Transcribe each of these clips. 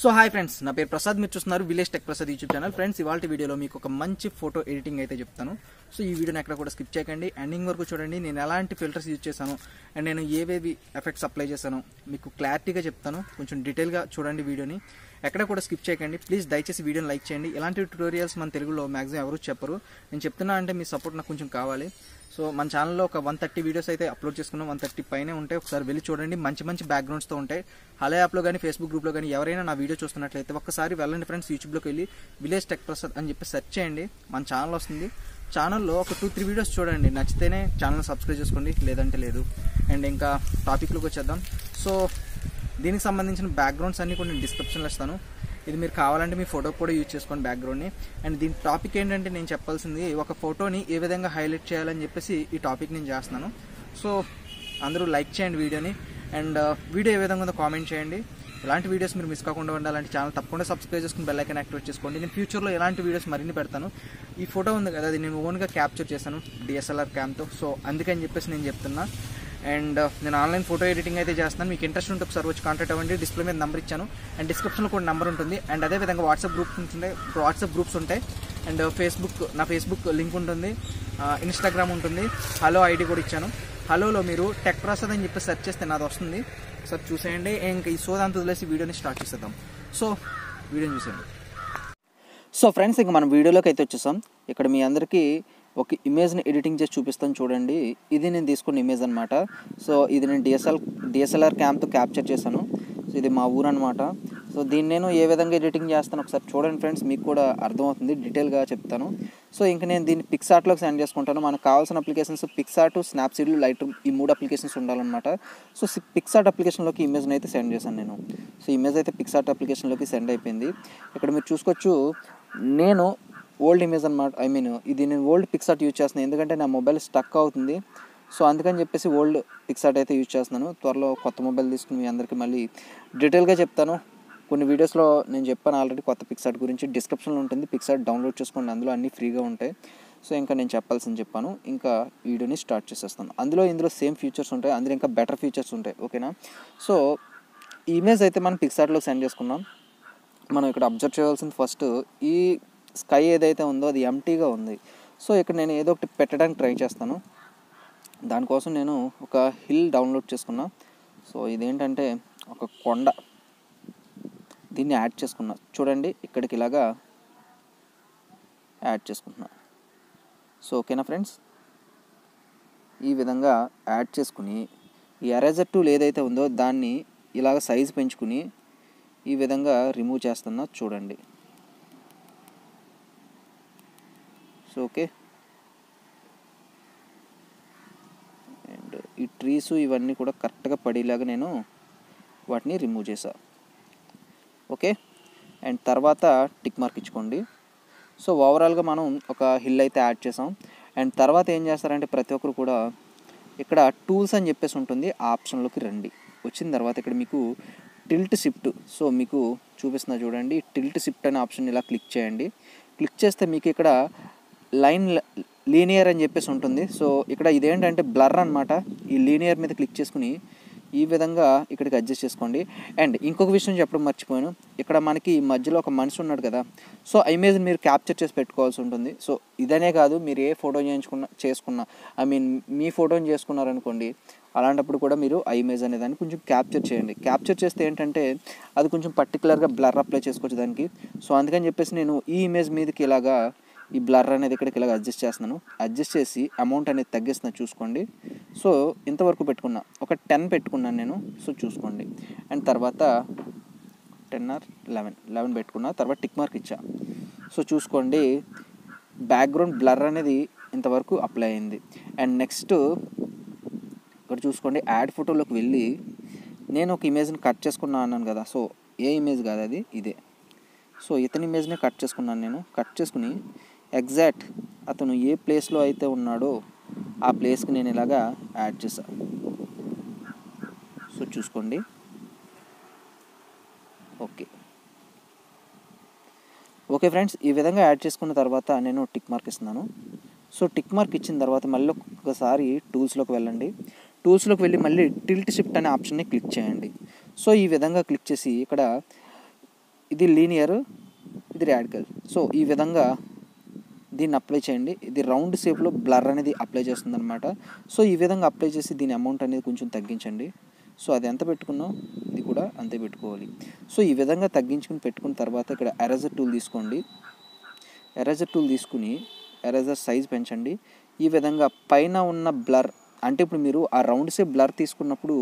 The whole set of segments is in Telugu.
సో హాయ్ ఫ్రెండ్స్ నా పేరు ప్రసాద్. మీరు చూస్తున్నారు village tech Prasad YouTube channel friends ఇవాళ వీడియోలో మీకు ఒక మంచి ఫోటో ఎడిటింగ్ అయితే చెప్తాను. సో ఈ వీడియోని ఎక్కడ కూడా స్కిప్ చేయకండి. ఎండింగ్ వరకు చూడండి. నేను ఎలాంటి ఫిల్టర్స్ యూజ్ చేశాను అండ్ నేను ఏవేవి ఎఫెక్ట్స్ అప్లై చేశాను మీకు క్లారిటీగా చెప్తాను. కొంచెం డీటెయిల్గా చూడండి వీడియోని. ఎక్కడ కూడా స్కిప్ చేయకండి. ప్లీజ్ దయచేసి వీడియోని లైక్ చేయండి. ఇలాంటి ట్యూటోరియల్స్ మన తెలుగులో మ్యాక్సిమం ఎవరు చెప్పరు. నేను చెప్తున్నా అంటే మీ సపోర్ట్ నాకు కొంచెం కావాలి. సో మన ఛానల్లో ఒక వన్ థర్టీ వీడియోస్ అయితే అప్లోడ్ చేసుకున్నాం. వన్ థర్టీ పైనే ఉంటాయి. ఒకసారి వెళ్ళి చూడండి. మంచి మంచి బ్యాక్గ్రౌండ్స్తో ఉంటాయి. హలో యాప్లో కానీ ఫేస్బుక్ గ్రూప్లో కానీ ఎవరైనా నా వీడియో చూస్తున్నట్లయితే ఒక్కసారి వెళ్ళండి ఫ్రెండ్స్ యూట్యూబ్లోకి వెళ్ళి విలేజ్ టెక్ ప్రసాద్ అని చెప్పి సెర్చ్ చేయండి. మన ఛానల్ వస్తుంది. ఛానల్లో ఒక టూ త్రీ వీడియోస్ చూడండి. నచ్చితేనే ఛానల్ సబ్స్క్రైబ్ చేసుకోండి. లేదంటే లేదు. అండ్ ఇంకా టాపిక్లోకి వచ్చేద్దాం. సో దీనికి సంబంధించిన బ్యాక్గ్రౌండ్స్ అన్ని కొన్ని డిస్క్రిప్షన్లో ఇస్తాను. ఇది మీరు కావాలంటే మీ ఫోటో కూడా యూజ్ చేసుకోండి బ్యాక్గ్రౌండ్ని అండ్ దీని టాపిక్ ఏంటంటే నేను చెప్పాల్సింది ఒక ఫోటోని ఏ విధంగా హైలైట్ చేయాలని చెప్పేసి ఈ టాపిక్ నేను చేస్తున్నాను. సో అందరూ లైక్ చేయండి వీడియోని. అండ్ uh, వీడియో ఏ విధంగా ఉందో కామెంట్ చేయండి. ఇలాంటి వీడియోస్ మీరు మిస్ కాకుండా ఉండాలంటే ఛానల్ తప్పకుండా సబ్స్క్రైబ్ చేసుకుని బెల్ ఐకన్ యాక్టివేట్ చేసుకోండి. నేను ఫ్యూచర్లో ఎలాంటి వీడియోస్ మరిన్ని పెడతాను. ఈ ఫోటో ఉంది కదా అది నేను ఓన్గా క్యాప్చర్ చేశాను డిఎస్ఎల్ఆర్ క్యామ్తో సో అందుకని చెప్పేసి నేను చెప్తున్నా. అండ్ uh, నేను ఆన్లైన్ ఫోటో ఎడిటింగ్ అయితే చేస్తాను మీకు ఇంట్రెస్ట్ ఉంటే ఒకసారి వచ్చి కాంటాక్ట్ అవ్వండి. డిస్ప్లే మీద నెంబర్ ఇచ్చాను. అండ్ డిస్క్రిప్షన్లో కూడా నెంబర్ ఉంటుంది. అండ్ అదేవిధంగా వాట్సాప్ గ్రూప్స్ ఉంటాయి వాట్సాప్ గ్రూప్స్ ఉంటాయి అండ్ ఫేస్బుక్ నా ఫేస్బుక్ లింక్ ఉంటుంది. Uh, ఇన్స్టాగ్రామ్ ఉంటుంది. హలో ఐడి కూడా ఇచ్చాను. హలోలో మీరు టెక్ ప్రసాద్ అని చెప్పి సెర్చ్ చేస్తే నాది వస్తుంది. సార్ చూసేయండి. ఇంకా ఈ సోదాంత వదిలేసి వీడియోని స్టార్ట్ చేసేద్దాం. సో వీడియోని చూసేయండి. సో ఫ్రెండ్స్ ఇంకా మనం వీడియోలోకి అయితే వచ్చేసాం. ఇక్కడ మీ అందరికీ ఒక ఇమేజ్ని ఎడిటింగ్ చేసి చూపిస్తాను చూడండి. ఇది నేను తీసుకున్న ఇమేజ్ అనమాట సో ఇది నేను డిఎస్ఎల్ డిఎస్ఎల్ఆర్ క్యామ్తో క్యాప్చర్ చేశాను. సో ఇది మా ఊరు అనమాట సో దీన్ని నేను ఏ విధంగా ఎడిటింగ్ చేస్తాను ఒకసారి చూడండి ఫ్రెండ్స్ మీకు కూడా అర్థమవుతుంది. డీటెయిల్గా చెప్తాను. సో ఇంక నేను దీన్ని పిక్సార్ట్లోకి సెండ్ చేసుకుంటాను. మనకు కావాల్సిన అప్లికేషన్స్ పిక్సార్ట్ స్నాప్సీడ్లు లైట్ ఈ మూడు అప్లికేషన్స్ ఉండాలన్నమాట. సో పిక్సార్ట్ అప్లికేషన్లోకి ఇమేజ్ని అయితే సెండ్ చేశాను నేను. సో ఇమేజ్ అయితే పిక్సార్ట్ అప్లికేషన్లోకి సెండ్ అయిపోయింది. ఇక్కడ మీరు చూసుకోవచ్చు నేను ఓల్డ్ ఇమేజ్ అనమాట ఐ మీన్ ఇది నేను ఓల్డ్ పిక్సార్ట్ యూజ్ చేస్తున్నాను ఎందుకంటే నా మొబైల్ స్టక్ అవుతుంది. సో అందుకని చెప్పేసి ఓల్డ్ పిక్సార్ట్ అయితే యూజ్ చేస్తున్నాను. త్వరలో కొత్త మొబైల్ తీసుకుని మీ అందరికీ మళ్ళీ డీటెయిల్గా చెప్తాను. కొన్ని వీడియోస్లో నేను చెప్పాను ఆల్రెడీ కొత్త పిక్సార్ట్ గురించి. డిస్క్రిప్షన్లో ఉంటుంది. పిక్సార్ట్ డౌన్లోడ్ చేసుకోండి. అందులో అన్నీ ఫ్రీగా ఉంటాయి. సో ఇంకా నేను చెప్పాల్సింది చెప్పాను. ఇంకా వీడియోని స్టార్ట్ చేసేస్తాను. అందులో ఇందులో సేమ్ ఫీచర్స్ ఉంటాయి. అందులో ఇంకా బెటర్ ఫీచర్స్ ఉంటాయి. ఓకేనా సో ఈ ఇమేజ్ అయితే మనం పిక్సార్ట్లో సెండ్ చేసుకున్నాం మనం ఇక్కడ అబ్జర్వ్ చేయాల్సింది ఫస్ట్ ఈ స్కై ఏదైతే ఉందో అది ఎంటీగా ఉంది. సో ఇక్కడ నేను ఏదో ఒకటి పెట్టడానికి ట్రై చేస్తాను. దానికోసం నేను ఒక హిల్ డౌన్లోడ్ చేసుకున్నా. సో ఇదేంటంటే ఒక కొండ. దీన్ని యాడ్ చేసుకున్నా. చూడండి ఇక్కడికి ఇలాగా యాడ్ చేసుకుంటున్నా. సో ఓకేనా ఫ్రెండ్స్? ఈ విధంగా యాడ్ చేసుకుని ఈ ఎరేజర్ టూల్ ఏదైతే ఉందో దాన్ని ఇలాగ సైజ్ పెంచుకుని ఈ విధంగా రిమూవ్ చేస్తున్నా. చూడండి సో ఓకే అండ్ ఈ ట్రీస్ ఇవన్నీ కూడా కరెక్ట్గా పడేలాగా నేను వాటిని రిమూవ్ చేసా ఓకే అండ్ తర్వాత టిక్ మార్క్ ఇచ్చుకోండి. సో ఓవరాల్గా మనం ఒక హిల్ అయితే యాడ్ చేసాం అండ్ తర్వాత ఏం చేస్తారంటే ప్రతి ఒక్కరు కూడా ఇక్కడ టూల్స్ అని చెప్పేసి ఉంటుంది. ఆ ఆప్షన్లోకి రండి. వచ్చిన తర్వాత ఇక్కడ మీకు టిల్ట్ షిఫ్ట్ సో మీకు చూపిస్తున్నా చూడండి. టిల్ట్ షిఫ్ట్ అనే ఆప్షన్ ఇలా క్లిక్ చేయండి. క్లిక్ చేస్తే మీకు ఇక్కడ లైన్ లీనియర్ అని చెప్పేసి ఉంటుంది. సో ఇక్కడ ఇదేంటంటే బ్లర్ అనమాట ఈ లీనియర్ మీద క్లిక్ చేసుకుని ఈ విధంగా ఇక్కడికి అడ్జస్ట్ చేసుకోండి. అండ్ ఇంకొక విషయం చెప్పడం మర్చిపోయాను. ఇక్కడ మనకి మధ్యలో ఒక మనిషి ఉన్నాడు కదా. సో ఆ మీరు క్యాప్చర్ చేసి పెట్టుకోవాల్సి ఉంటుంది. సో ఇదనే కాదు మీరు ఏ ఫోటో చేయించుకున్న చేసుకున్నా ఐ మీన్ మీ ఫోటోని చేసుకున్నారనుకోండి అలాంటప్పుడు కూడా మీరు ఆ ఇమేజ్ అనే దాన్ని కొంచెం క్యాప్చర్ చేయండి. క్యాప్చర్ చేస్తే ఏంటంటే అది కొంచెం పర్టికులర్గా బ్లర్ అప్లై చేసుకోవచ్చు దానికి. సో అందుకని చెప్పేసి నేను ఈ ఇమేజ్ మీదకి ఇలాగా ఈ బ్లర్ అనేది ఇక్కడికి ఇలాగ అడ్జస్ట్ చేస్తున్నాను. అడ్జస్ట్ చేసి అమౌంట్ అనేది తగ్గిస్తున్నా చూసుకోండి. సో ఇంతవరకు పెట్టుకున్నా ఒక టెన్ పెట్టుకున్నాను నేను. సో చూసుకోండి. అండ్ తర్వాత టెన్ ఆర్ లెవెన్ లెవెన్ పెట్టుకున్నా తర్వాత టిక్ మార్క్ ఇచ్చా. సో చూసుకోండి. బ్యాక్గ్రౌండ్ బ్లర్ అనేది ఇంతవరకు అప్లై అయింది. అండ్ నెక్స్ట్ ఇక్కడ చూసుకోండి. యాడ్ ఫోటోలోకి వెళ్ళి నేను ఒక ఇమేజ్ని కట్ చేసుకున్నా అన్నాను కదా. సో ఏ ఇమేజ్ కాదు అది? ఇదే. సో ఇతని ఇమేజ్నే కట్ చేసుకున్నాను నేను. కట్ చేసుకుని ఎగ్జాక్ట్ అతను ఏ ప్లేస్లో అయితే ఉన్నాడో ఆ ప్లేస్కి నేను ఇలాగా యాడ్ చేశాను సో చూసుకోండి. ఓకే. ఓకే ఫ్రెండ్స్ ఈ విధంగా యాడ్ చేసుకున్న తర్వాత నేను టిక్ మార్క్ ఇస్తున్నాను. సో టిక్ మార్క్ ఇచ్చిన తర్వాత మళ్ళీ ఒక్కసారి టూల్స్లోకి వెళ్ళండి. టూల్స్లోకి వెళ్ళి మళ్ళీ టిల్ట్ షిఫ్ట్ అనే ఆప్షన్ని క్లిక్ చేయండి. సో ఈ విధంగా క్లిక్ చేసి ఇక్కడ ఇది లీనియర్ ఇది రాడికల్. సో ఈ విధంగా దీన్ని అప్లై చేయండి. ఇది రౌండ్ షేప్లో బ్లర్ అనేది అప్లై చేస్తుంది అనమాట సో ఈ విధంగా అప్లై చేసి దీని అమౌంట్ అనేది కొంచెం తగ్గించండి. సో అది ఎంత పెట్టుకున్నాం? ఇది కూడా అంతే పెట్టుకోవాలి. సో ఈ విధంగా తగ్గించుకుని పెట్టుకున్న తర్వాత ఇక్కడ ఎరేజర్ టూల్ తీసుకోండి. ఎరేజర్ టూల్ తీసుకుని ఎరేజర్ సైజ్ పెంచండి. ఈ విధంగా పైన ఉన్న బ్లర్ అంటే ఇప్పుడు మీరు ఆ రౌండ్ షేప్ బ్లర్ తీసుకున్నప్పుడు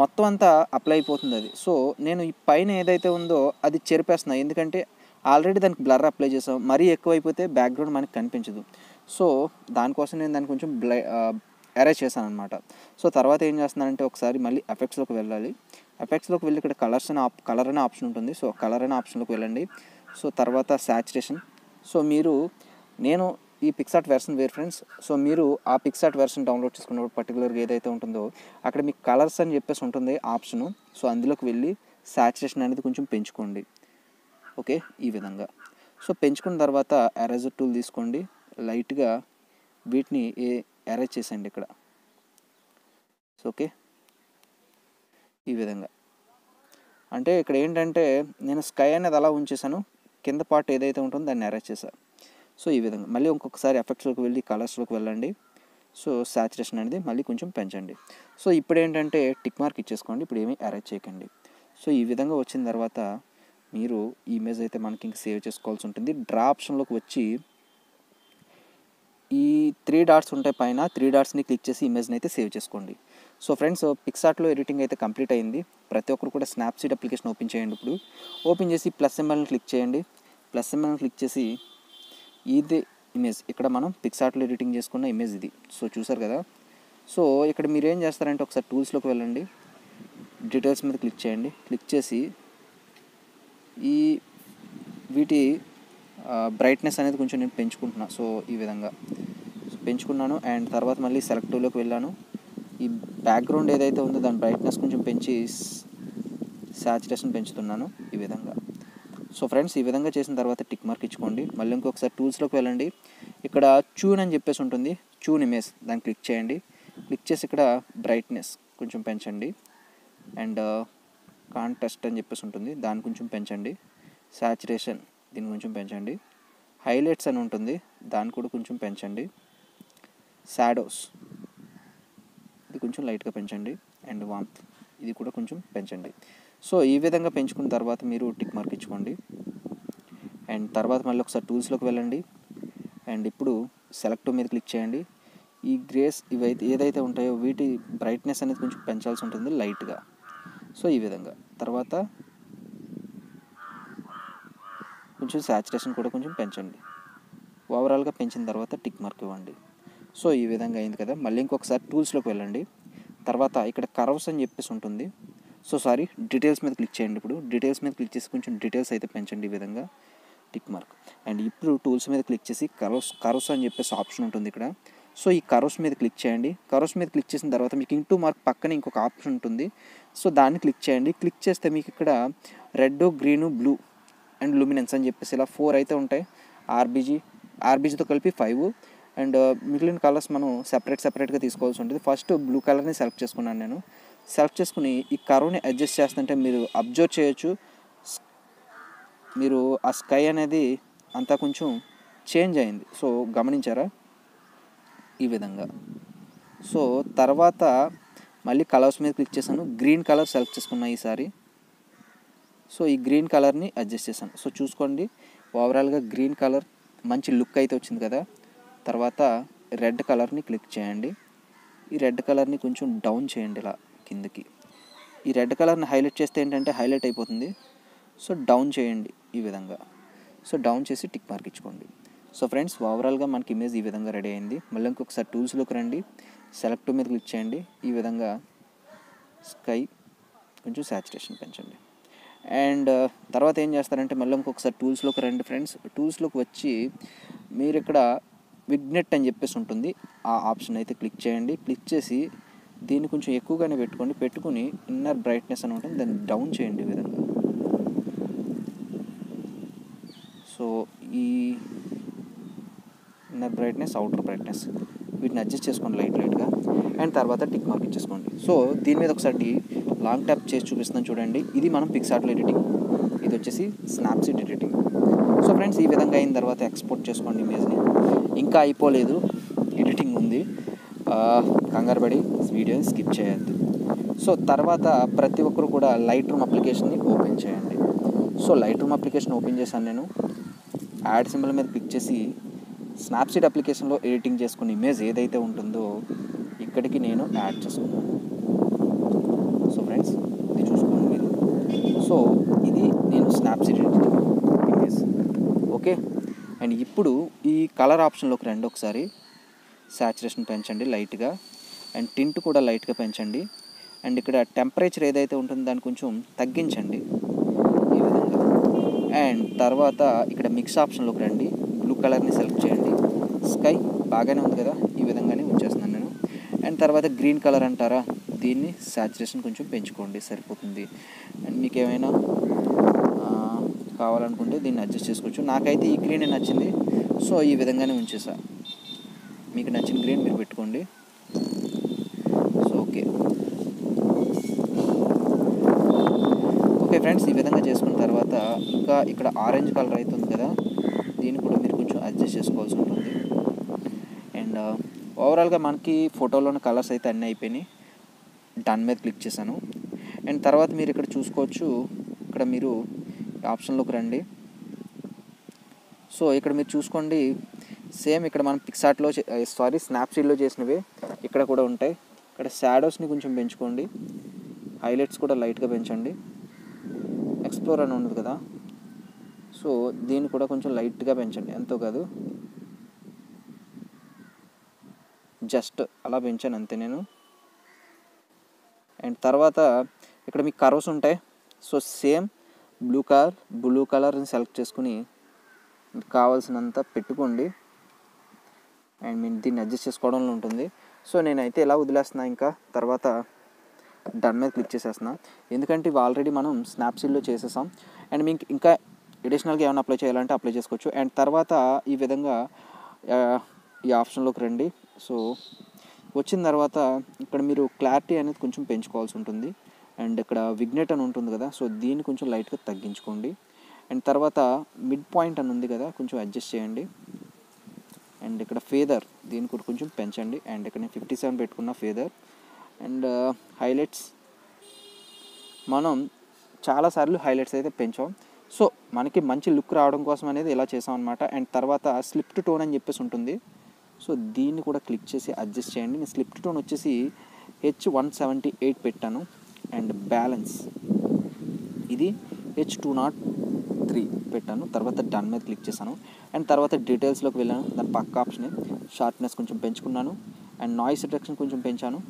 మొత్తం అంతా అప్లై అయిపోతుంది అది. సో నేను ఈ పైన ఏదైతే ఉందో అది చెరిపేస్తున్నా. ఎందుకంటే ఆల్రెడీ దానికి బ్లర్ అప్లై చేసాం. మరీ ఎక్కువైపోతే బ్యాక్గ్రౌండ్ మనకి కనిపించదు. సో దానికోసం నేను దాన్ని కొంచెం బ్లై అరేంజ్ చేశాను అనమాట సో తర్వాత ఏం చేస్తున్నానంటే ఒకసారి మళ్ళీ ఎఫెక్ట్స్లోకి వెళ్ళాలి. ఎఫెక్ట్స్లోకి వెళ్ళి ఇక్కడ కలర్స్ అనే ఆప్ కలర్ అనే ఆప్షన్ ఉంటుంది. సో కలర్ అనే ఆప్షన్లోకి వెళ్ళండి. సో తర్వాత శాచురేషన్ సో మీరు నేను ఈ పిక్సార్ట్ వెర్షన్ వేరు ఫ్రెండ్స్ సో మీరు ఆ పిక్సార్ట్ వెర్షన్ డౌన్లోడ్ చేసుకున్నప్పుడు పర్టికులర్గా ఏదైతే ఉంటుందో అక్కడ మీకు కలర్స్ అని చెప్పేసి ఉంటుంది ఆప్షను సో అందులోకి వెళ్ళి శాచురేషన్ అనేది కొంచెం పెంచుకోండి. ఓకే? ఈ విధంగా. సో పెంచుకున్న తర్వాత ఎరేజర్ టూల్ తీసుకోండి. లైట్గా వీటిని ఏ ఎరేజ్ చేసేయండి ఇక్కడ. So okay? ఈ విధంగా. అంటే ఇక్కడ ఏంటంటే నేను స్కై అనేది అలా ఉంచేసాను కింద పార్ట్ ఏదైతే ఉంటుందో దాన్ని అరేంజ్ చేశాను సో ఈ విధంగా. మళ్ళీ ఇంకొకసారి ఎఫెక్ట్స్లోకి వెళ్ళి కలర్స్లోకి వెళ్ళండి. సో సాచురేషన్ అనేది మళ్ళీ కొంచెం పెంచండి. సో ఇప్పుడు ఏంటంటే టిక్ మార్క్ ఇచ్చేసుకోండి. ఇప్పుడు ఏమీ అరేంజ్ చేయకండి. సో ఈ విధంగా వచ్చిన తర్వాత మీరు ఈ ఇమేజ్ అయితే మనకి ఇంక సేవ్ చేసుకోవాల్సి ఉంటుంది. డ్రా ఆప్షన్లోకి వచ్చి ఈ త్రీ డాట్స్ ఉంటాయి పైన త్రీ డాట్స్ని క్లిక్ చేసి ఇమేజ్ని అయితే సేవ్ చేసుకోండి. సో ఫ్రెండ్స్ పిక్సార్ట్లో ఎడిటింగ్ అయితే కంప్లీట్ అయింది. ప్రతి ఒక్కరు కూడా స్నాప్సీట్ అప్లికేషన్ ఓపెన్ చేయండి ఇప్పుడు. ఓపెన్ చేసి ప్లస్ ఎంఎల్ని క్లిక్ చేయండి. ప్లస్ ఎంఎల్ని క్లిక్ చేసి ఇది ఇమేజ్ ఇక్కడ మనం పిక్సార్ట్లో ఎడిటింగ్ చేసుకున్న ఇమేజ్ ఇది. సో చూసారు కదా? సో ఇక్కడ మీరు ఏం చేస్తారంటే ఒకసారి టూల్స్లోకి వెళ్ళండి. డీటెయిల్స్ మీద క్లిక్ చేయండి. క్లిక్ చేసి ఈ వీటి బ్రైట్నెస్ అనేది కొంచెం నేను పెంచుకుంటున్నా. సో ఈ విధంగా. సో పెంచుకున్నాను. అండ్ తర్వాత మళ్ళీ సెలెక్టివ్లోకి వెళ్ళాను. ఈ బ్యాక్గ్రౌండ్ ఏదైతే ఉందో దాని బ్రైట్నెస్ కొంచెం పెంచి శాచురేషన్ పెంచుతున్నాను ఈ విధంగా. సో ఫ్రెండ్స్ ఈ విధంగా చేసిన తర్వాత టిక్ మార్క్ ఇచ్చుకోండి. మళ్ళీ ఇంకొకసారి టూల్స్లోకి వెళ్ళండి. ఇక్కడ చూన్ అని చెప్పేసి ఉంటుంది. చూన్ ఇమేజ్ దాన్ని క్లిక్ చేయండి. క్లిక్ చేసి ఇక్కడ బ్రైట్నెస్ కొంచెం పెంచండి. అండ్ కాంటెస్ట్ అని చెప్పేసి ఉంటుంది. దాన్ని కొంచెం పెంచండి. సాచురేషన్ దీని కొంచెం పెంచండి. హైలైట్స్ అని ఉంటుంది. దాన్ని కూడా కొంచెం పెంచండి. షాడోస్ ఇది కొంచెం లైట్గా పెంచండి. అండ్ వామ్త్ ఇది కూడా కొంచెం పెంచండి. సో ఈ విధంగా పెంచుకున్న తర్వాత మీరు టిక్ మార్క్ ఇచ్చుకోండి. అండ్ తర్వాత మళ్ళీ ఒకసారి టూల్స్లోకి వెళ్ళండి. అండ్ ఇప్పుడు సెలెక్ట్ మీద క్లిక్ చేయండి. ఈ గ్రేస్ ఇవైతే ఏదైతే ఉంటాయో వీటి బ్రైట్నెస్ అనేది కొంచెం పెంచాల్సి ఉంటుంది లైట్గా సో ఈ విధంగా. తర్వాత కొంచెం శాచురేషన్ కూడా కొంచెం పెంచండి. ఓవరాల్గా పెంచిన తర్వాత టిక్ మార్క్ ఇవ్వండి. సో ఈ విధంగా అయింది కదా. మళ్ళీ ఇంకొకసారి టూల్స్లోకి వెళ్ళండి. తర్వాత ఇక్కడ కర్వ్స్ అని చెప్పేసి ఉంటుంది. సో సారీ డీటెయిల్స్ మీద క్లిక్ చేయండి ఇప్పుడు. డీటెయిల్స్ మీద క్లిక్ చేసి కొంచెం డీటెయిల్స్ అయితే పెంచండి ఈ విధంగా. టిక్ మార్క్ అండ్ ఇప్పుడు టూల్స్ మీద క్లిక్ చేసి కర్వ్స్ కర్వ్స్ అని చెప్పేసి ఆప్షన్ ఉంటుంది ఇక్కడ. సో ఈ కర్వ్స్ మీద క్లిక్ చేయండి. కర్వ్స్ మీద క్లిక్ చేసిన తర్వాత మీకు ఇంటూ మార్క్ పక్కన ఇంకొక ఆప్షన్ ఉంటుంది. సో దాన్ని క్లిక్ చేయండి. క్లిక్ చేస్తే మీకు ఇక్కడ red green blue and luminance అని చెప్పేసి ఇలా ఫోర్ అయితే ఉంటాయి. ఆర్బీజీ ఆర్బీజీతో కలిపి ఫైవ్. అండ్ uh, మిగిలిన కలర్స్ మనం సెపరేట్ సెపరేట్గా తీసుకోవాల్సి ఉంటుంది. ఫస్ట్ బ్లూ కలర్ని సెలెక్ట్ చేసుకున్నాను నేను. సెలెక్ట్ చేసుకుని ఈ కర్వ్ని అడ్జస్ట్ చేస్తుంటే మీరు అబ్జర్వ్ చేయొచ్చు. మీరు ఆ స్కై అనేది అంతా కొంచెం చేంజ్ అయింది. సో గమనించారా? ఈ విధంగా. సో తర్వాత మళ్ళీ కలర్స్ మీద క్లిక్ చేశాను. గ్రీన్ కలర్ సెలెక్ట్ చేసుకున్నా ఈసారి. సో ఈ గ్రీన్ కలర్ని అడ్జస్ట్ చేశాను. సో చూసుకోండి. ఓవరాల్గా గ్రీన్ కలర్ మంచి లుక్ అయితే వచ్చింది కదా. తర్వాత రెడ్ కలర్ని క్లిక్ చేయండి. ఈ రెడ్ కలర్ని కొంచెం డౌన్ చేయండి ఇలా కిందకి. ఈ రెడ్ కలర్ని హైలైట్ చేస్తే ఏంటంటే హైలైట్ అయిపోతుంది. సో డౌన్ చేయండి ఈ విధంగా. సో డౌన్ చేసి టిక్ మార్క్ ఇచ్చుకోండి. సో ఫ్రెండ్స్ ఓవరాల్గా మనకి ఇమేజ్ ఈ విధంగా రెడీ అయింది. మళ్ళీ ఇంకొకసారి టూల్స్లోకి రండి. సెలెక్ట్ మీద క్లిక్ చేయండి. ఈ విధంగా స్కై కొంచెం సాచురేషన్ పెంచండి. అండ్ uh, తర్వాత ఏం చేస్తారంటే మళ్ళీ ఇంకొకసారి టూల్స్లోకి రండి ఫ్రెండ్స్ టూల్స్లోకి వచ్చి మీరు ఇక్కడ విగ్నెట్ అని చెప్పేసి ఉంటుంది. ఆ ఆప్షన్ అయితే క్లిక్ చేయండి. క్లిక్ చేసి దీన్ని కొంచెం ఎక్కువగానే పెట్టుకోండి. పెట్టుకుని ఇన్నర్ బ్రైట్నెస్ అని ఉంటుంది. దాన్ని డౌన్ చేయండి ఈ విధంగా. సో ఈ ఇన్నర్ బ్రైట్నెస్ అవుటర్ బ్రైట్నెస్ వీటిని అడ్జస్ట్ చేసుకోండి లైట్ లైట్గా అండ్ తర్వాత టిక్ మార్క్ ఇచ్చేసుకోండి. సో దీని మీద ఒకసారి లాంగ్ ట్యాప్ చేసి చూపిస్తున్నాను చూడండి. ఇది మనం పిక్సార్ట్లో ఎడిటింగ్ ఇది వచ్చేసి స్నాప్సీడ్ ఎడిటింగ్ సో ఫ్రెండ్స్ ఈ విధంగా అయిన తర్వాత ఎక్స్పోర్ట్ చేసుకోండి ఇమేజ్ని ఇంకా అయిపోలేదు. ఎడిటింగ్ ఉంది. కంగారు పడి వీడియోని స్కిప్ చేయొద్దు. సో తర్వాత ప్రతి ఒక్కరు కూడా లైట్ రూమ్ అప్లికేషన్ని ఓపెన్ చేయండి. So Lightroom application open చేశాను నేను. యాడ్ సింబల్ మీద క్లిక్ చేసి స్నాప్సీడ్ అప్లికేషన్లో ఎడిటింగ్ చేసుకున్న ఇమేజ్ ఏదైతే ఉంటుందో ఇక్కడికి నేను యాడ్ చేసుకున్నాను. సో ఫ్రెండ్స్ ఇది చూసుకోండి మీరు. సో ఇది నేను Snapseed editing image okay and ఇప్పుడు ఈ కలర్ ఆప్షన్లోకి రండి ఒకసారి. సాచురేషన్ పెంచండి లైట్గా అండ్ టింట్ కూడా లైట్గా పెంచండి. అండ్ ఇక్కడ టెంపరేచర్ ఏదైతే ఉంటుందో దాన్ని కొంచెం తగ్గించండి. ఈ విధంగా. అండ్ తర్వాత ఇక్కడ మిక్స్ ఆప్షన్లోకి రండి. బ్లూ కలర్ని సెలెక్ట్ చేయండి. స్కై బాగానే ఉంది కదా ఈ విధంగానే ఉంచేస్తున్నాను నేను. అండ్ తర్వాత గ్రీన్ కలర్ అంటారా? దీన్ని సాచురేషన్ కొంచెం పెంచుకోండి సరిపోతుంది. అండ్ మీకు ఏమైనా కావాలనుకుంటే దీన్ని అడ్జస్ట్ చేసుకోవచ్చు. నాకైతే ఈ గ్రీన్ నచ్చింది. సో ఈ విధంగానే ఉంచేసా. మీకు నచ్చిన గ్రీన్ మీరు పెట్టుకోండి. So okay. ఓకే ఫ్రెండ్స్ ఈ విధంగా చేసుకున్న తర్వాత ఇంకా ఇక్కడ ఆరెంజ్ కలర్ అయితే ఉంది కదా దీన్ని కూడా మీరు కొంచెం అడ్జస్ట్ చేసుకోవాల్సి ఉంటుంది. అండ్ ఓవరాల్గా మనకి ఫోటోలోని కలర్స్ అయితే అన్నీ అయిపోయినాయి. డన్ మీద క్లిక్ చేశాను. అండ్ తర్వాత మీరు ఇక్కడ చూసుకోవచ్చు. ఇక్కడ మీరు ఆప్షన్లోకి రండి. సో ఇక్కడ మీరు చూసుకోండి. సేమ్ ఇక్కడ మనం పిక్సార్ట్లో సారీ స్నాప్సీడ్లో చేసినవి ఇక్కడ కూడా ఉంటాయి. ఇక్కడ షాడోస్ని కొంచెం పెంచుకోండి. హైలైట్స్ కూడా లైట్గా పెంచండి. ఎక్స్ప్లోర్ అని ఉంది కదా. సో దీన్ని కూడా కొంచెం లైట్గా పెంచండి. ఎంతో కాదు. జస్ట్ అలా పెంచాను అంతే నేను. అండ్ తర్వాత ఇక్కడ మీకు కర్వ్స్ ఉంటాయి. So same blue colour blue కలర్ని సెలెక్ట్ చేసుకుని మీకు కావాల్సినంత పెట్టుకోండి. అండ్ మీరు దీన్ని అడ్జస్ట్ చేసుకోవడంలో ఉంటుంది. సో నేనైతే ఎలా వదిలేస్తున్నా ఇంకా తర్వాత డన్ మీద క్లిక్ చేసేస్తున్నా. ఎందుకంటే ఇవి ఆల్రెడీ మనం స్నాప్సీల్లో చేసేసాం. అండ్ మీకు ఇంకా అడిషనల్గా ఏమైనా అప్లై చేయాలంటే అప్లై చేసుకోవచ్చు. అండ్ తర్వాత ఈ విధంగా ఈ ఆప్షన్లోకి రండి. సో వచ్చిన తర్వాత ఇక్కడ మీరు క్లారిటీ అనేది కొంచెం పెంచుకోవాల్సి ఉంటుంది. అండ్ ఇక్కడ విగ్నెట్ అని ఉంటుంది కదా సో దీన్ని కొంచెం లైట్గా తగ్గించుకోండి. అండ్ తర్వాత మిడ్ పాయింట్ అని ఉంది కదా కొంచెం అడ్జస్ట్ చేయండి. అండ్ ఇక్కడ ఫేదర్ దీని కూడా కొంచెం పెంచండి. అండ్ ఇక్కడ నేను ఫిఫ్టీ సెవెన్ పెట్టుకున్న ఫేదర్ అండ్ uh, హైలైట్స్ మనం చాలాసార్లు హైలైట్స్ అయితే పెంచాం. సో మనకి మంచి లుక్ రావడం కోసం అనేది ఇలా చేసాం అనమాట అండ్ తర్వాత స్లిప్ట్ టోన్ అని చెప్పేసి ఉంటుంది. సో దీన్ని కూడా క్లిక్ చేసి అడ్జస్ట్ చేయండి. నేను స్లిప్ టోన్ వచ్చేసి హెచ్ వన్ సెవెంటీ ఎయిట్ పెట్టాను. అండ్ బ్యాలెన్స్ ఇది హెచ్ టూ నాట్ త్రీ పెట్టాను. తర్వాత డన్ మీద క్లిక్ చేశాను. అండ్ తర్వాత డీటెయిల్స్లోకి వెళ్ళాను. దాని పక్క ఆప్షన్ షార్ప్నెస్ కొంచెం పెంచుకున్నాను. అండ్ నాయిస్ రిడక్షన్ కొంచెం పెంచాను.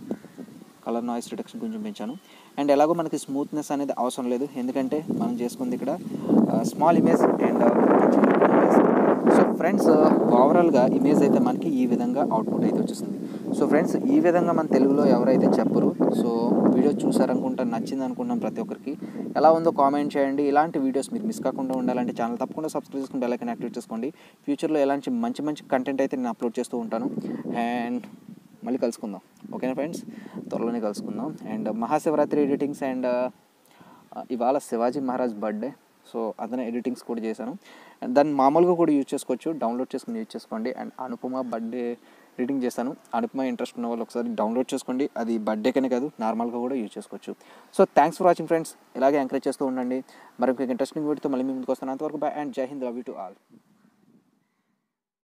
కలర్ నాయిస్ రిడక్షన్ కొంచెం పెంచాను. అండ్ ఎలాగో మనకి స్మూత్నెస్ అనేది అవసరం లేదు. ఎందుకంటే మనం చేసుకుంది ఇక్కడ small image and so friends ఓవరాల్గా ఇమేజ్ అయితే మనకి ఈ విధంగా అవుట్పుట్ అయితే వచ్చేసింది. సో ఫ్రెండ్స్ ఈ విధంగా మన తెలుగులో ఎవరైతే చెప్పరు సో వీడియో చూసారనుకుంటా నచ్చింది అనుకుంటాం ప్రతి ఒక్కరికి ఎలా ఉందో కామెంట్ చేయండి. ఇలాంటి వీడియోస్ మీరు మిస్ కాకుండా ఉండాలంటే ఛానల్ తప్పకుండా సబ్స్క్రైబ్ చేసుకుని బెల్ ఐకాన్ యాక్టివేట్ చేసుకోండి. ఫ్యూచర్లో ఎలాంటి మంచి మంచి కంటెంట్ అయితే నేను అప్లోడ్ చేస్తూ ఉంటాను. అండ్ మళ్ళీ కలుసుకుందాం. ఓకేనా ఫ్రెండ్స్? త్వరలోనే కలుసుకుందాం. అండ్ మహాశివరాత్రి ఎడిటింగ్స్ అండ్ ఇవాళ శివాజీ మహారాజ్ బర్త్డే. సో అతని ఎడిటింగ్స్ కూడా చేశాను. దాన్ని మామూలుగా కూడా యూజ్ చేసుకోవచ్చు. డౌన్లోడ్ చేసుకుని యూజ్ చేసుకోండి. అండ్ అనుపమ బర్త్డే రీడింగ్ చేశాను అనుపమ ఇంట్రెస్ట్ ఉన్న వాళ్ళు ఒకసారి డౌన్లోడ్ చేసుకోండి. అది బర్త్డే కనే కాదు నార్మల్గా కూడా యూజ్ చేసుకోవచ్చు. So thanks for watching friends ఇలాగే ఎంకరేజ్ చేస్తూ ఉండండి. మరి ఇంకొక ఇంట్రెస్టింగ్ వీడియోతో మళ్ళీ మీ ముందుకు వస్తాను. అంతవరకు bye and Jai Hind love you to all